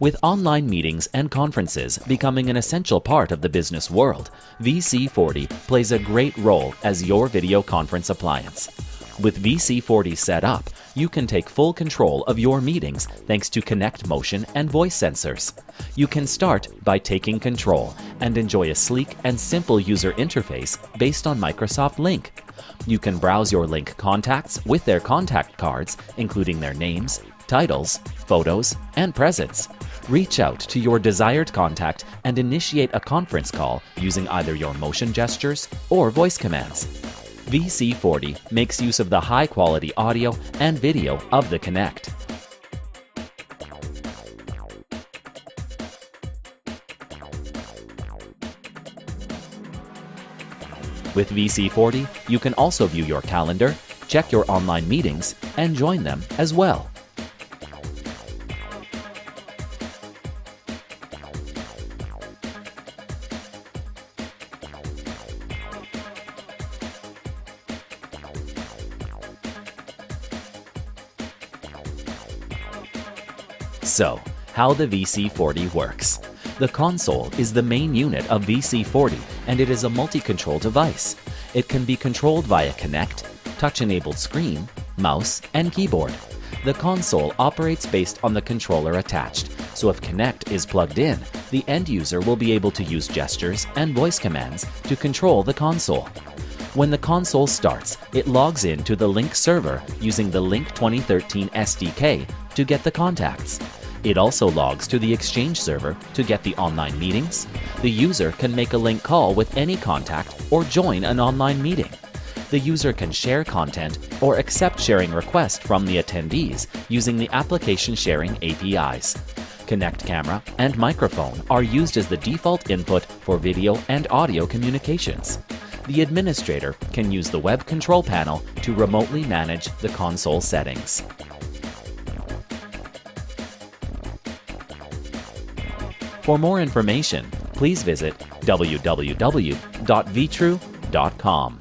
With online meetings and conferences becoming an essential part of the business world, VC40 plays a great role as your video conference appliance. With VC40 set up, you can take full control of your meetings thanks to Kinect motion and voice sensors. You can start by taking control and enjoy a sleek and simple user interface based on Microsoft Lync. You can browse your Lync contacts with their contact cards, including their names, titles, photos, and presence. Reach out to your desired contact and initiate a conference call using either your motion gestures or voice commands. VC40 makes use of the high quality audio and video of the Kinect. With VC40, you can also view your calendar, check your online meetings, and join them as well. So, how the VC40 works. The console is the main unit of VC40 and it is a multi-control device. It can be controlled via Kinect, touch-enabled screen, mouse, and keyboard. The console operates based on the controller attached, so if Kinect is plugged in, the end user will be able to use gestures and voice commands to control the console. When the console starts, it logs in to the Lync server using the Lync 2013 SDK to get the contacts. It also logs to the Exchange server to get the online meetings. The user can make a Lync call with any contact or join an online meeting. The user can share content or accept sharing requests from the attendees using the application sharing APIs. Kinect camera and microphone are used as the default input for video and audio communications. The administrator can use the web control panel to remotely manage the console settings. For more information, please visit www.vytru.com.